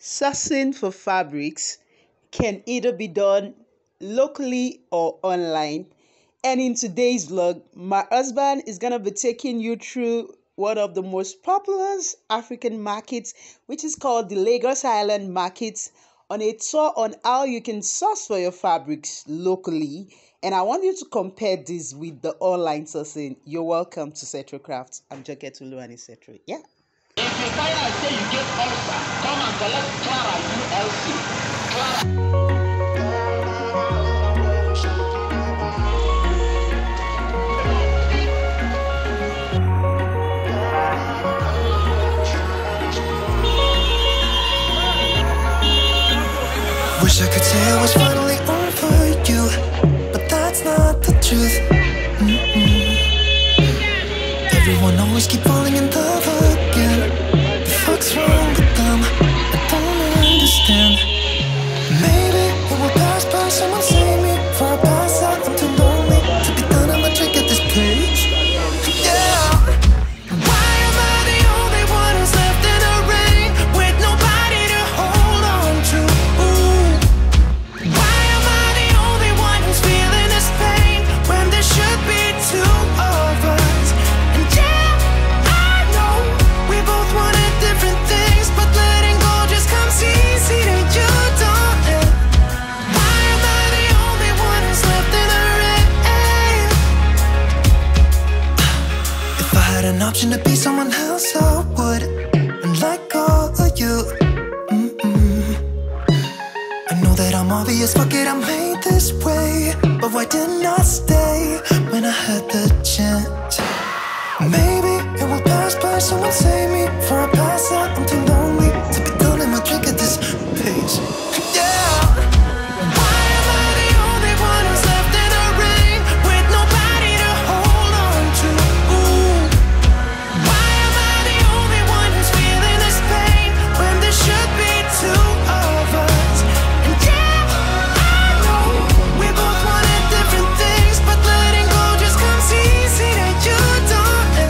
Sourcing for fabrics can either be done locally or online. And in today's vlog, my husband is going to be taking you through one of the most popular African markets, which is called the Lagos Island Market, on a tour on how you can source for your fabrics locally. And I want you to compare this with the online sourcing. You're welcome to Setro Crafts. I'm Joket Uluani Setro. Yeah. If you say you get ulcer, come and collect Clara ULC. Clara. Wish I could say I was finally over you, but that's not the truth. Mm-mm. Everyone always keep had an option to be someone else, I would, and like all of you. Mm-mm. I know that I'm obvious, fuck it, I'm made this way. But why didn't I stay when I had the chance? Maybe it will pass by, someone save me before I